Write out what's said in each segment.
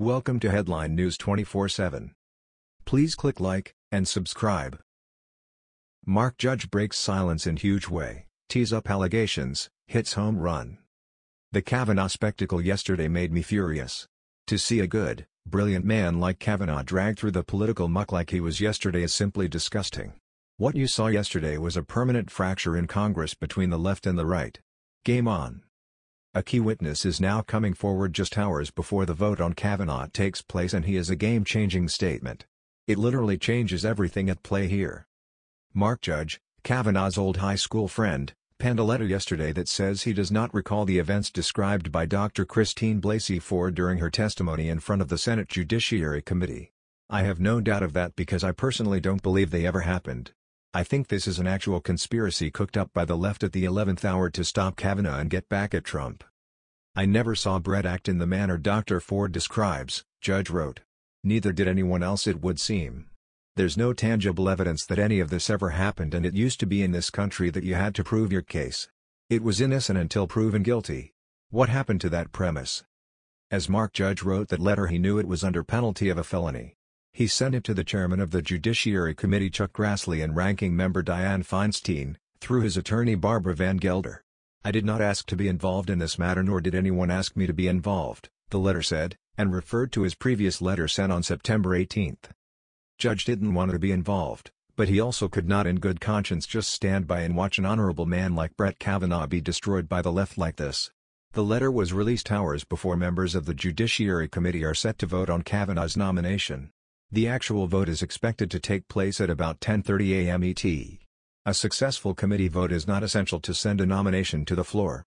Welcome to Headline News 24/7. Please click like and subscribe. Mark Judge breaks silence in huge way, tees up allegations, hits home run. The Kavanaugh spectacle yesterday made me furious. To see a good, brilliant man like Kavanaugh dragged through the political muck like he was yesterday is simply disgusting. What you saw yesterday was a permanent fracture in Congress between the left and the right. Game on. A key witness is now coming forward just hours before the vote on Kavanaugh takes place and he is a game-changing statement. It literally changes everything at play here. Mark Judge, Kavanaugh's old high school friend, penned a letter yesterday that says he does not recall the events described by Dr. Christine Blasey Ford during her testimony in front of the Senate Judiciary Committee. I have no doubt of that because I personally don't believe they ever happened. I think this is an actual conspiracy cooked up by the left at the 11th hour to stop Kavanaugh and get back at Trump. I never saw Brett act in the manner Dr. Ford describes, Judge wrote. Neither did anyone else it would seem. There's no tangible evidence that any of this ever happened and it used to be in this country that you had to prove your case. It was innocent until proven guilty. What happened to that premise? As Mark Judge wrote that letter he knew it was under penalty of a felony. He sent it to the chairman of the Judiciary Committee Chuck Grassley and ranking member Dianne Feinstein, through his attorney Barbara Van Gelder. I did not ask to be involved in this matter nor did anyone ask me to be involved, the letter said, and referred to his previous letter sent on September 18. Judge didn't want to be involved, but he also could not in good conscience just stand by and watch an honorable man like Brett Kavanaugh be destroyed by the left like this. The letter was released hours before members of the Judiciary Committee are set to vote on Kavanaugh's nomination. The actual vote is expected to take place at about 10.30 a.m. ET. A successful committee vote is not essential to send a nomination to the floor.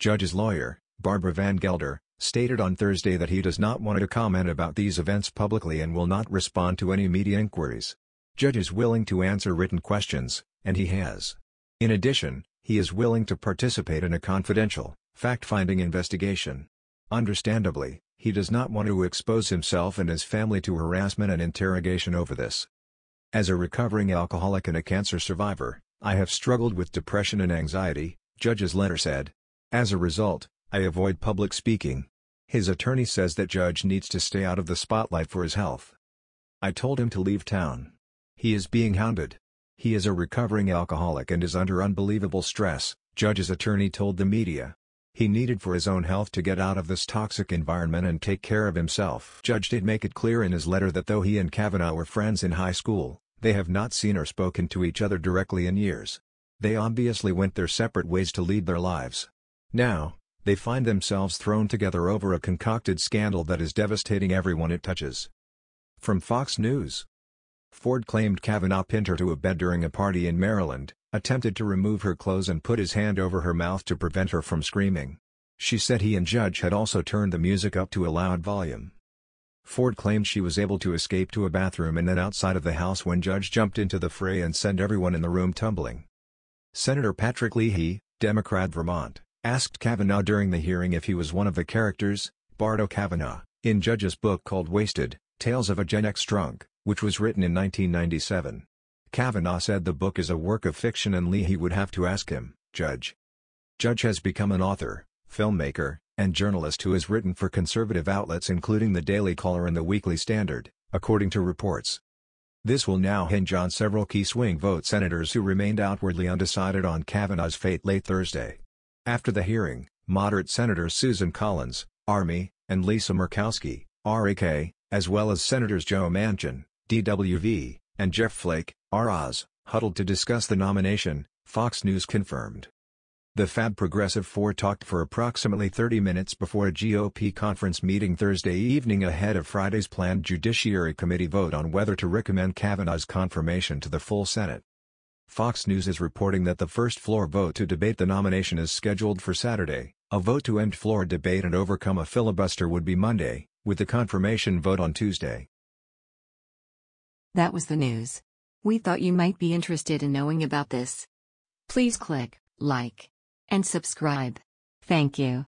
Judge's lawyer, Barbara Van Gelder, stated on Thursday that he does not want to comment about these events publicly and will not respond to any media inquiries. Judge is willing to answer written questions, and he has. In addition, he is willing to participate in a confidential, fact-finding investigation. Understandably, he does not want to expose himself and his family to harassment and interrogation over this. As a recovering alcoholic and a cancer survivor, I have struggled with depression and anxiety, Judge's letter said. As a result, I avoid public speaking. His attorney says that Judge needs to stay out of the spotlight for his health. I told him to leave town. He is being hounded. He is a recovering alcoholic and is under unbelievable stress, Judge's attorney told the media. He needed for his own health to get out of this toxic environment and take care of himself. Judge did make it clear in his letter that though he and Kavanaugh were friends in high school, they have not seen or spoken to each other directly in years. They obviously went their separate ways to lead their lives. Now, they find themselves thrown together over a concocted scandal that is devastating everyone it touches. From Fox News Ford claimed Kavanaugh pinned her to a bed during a party in Maryland, attempted to remove her clothes and put his hand over her mouth to prevent her from screaming. She said he and Judge had also turned the music up to a loud volume. Ford claimed she was able to escape to a bathroom and then outside of the house when Judge jumped into the fray and sent everyone in the room tumbling. Senator Patrick Leahy, Democrat Vermont, asked Kavanaugh during the hearing if he was one of the characters, Bart O'Kavanaugh, in Judge's book called Wasted, Tales of a Gen X Drunk, which was written in 1997. Kavanaugh said the book is a work of fiction and Leahy would have to ask him, Judge. Judge has become an author, filmmaker, and journalist who has written for conservative outlets including the Daily Caller and the Weekly Standard, according to reports. This will now hinge on several key swing vote senators who remained outwardly undecided on Kavanaugh's fate late Thursday. After the hearing, moderate Senators Susan Collins, Army, and Lisa Murkowski, RAK, as well as Senators Joe Manchin, DWV, and Jeff Flake, ROZ, huddled to discuss the nomination, Fox News confirmed. The Fab Progressive Four talked for approximately 30 minutes before a GOP conference meeting Thursday evening ahead of Friday's planned Judiciary Committee vote on whether to recommend Kavanaugh's confirmation to the full Senate. Fox News is reporting that the first floor vote to debate the nomination is scheduled for Saturday. A vote to end floor debate and overcome a filibuster would be Monday, with the confirmation vote on Tuesday. That was the news. We thought you might be interested in knowing about this. Please click like and subscribe. Thank you.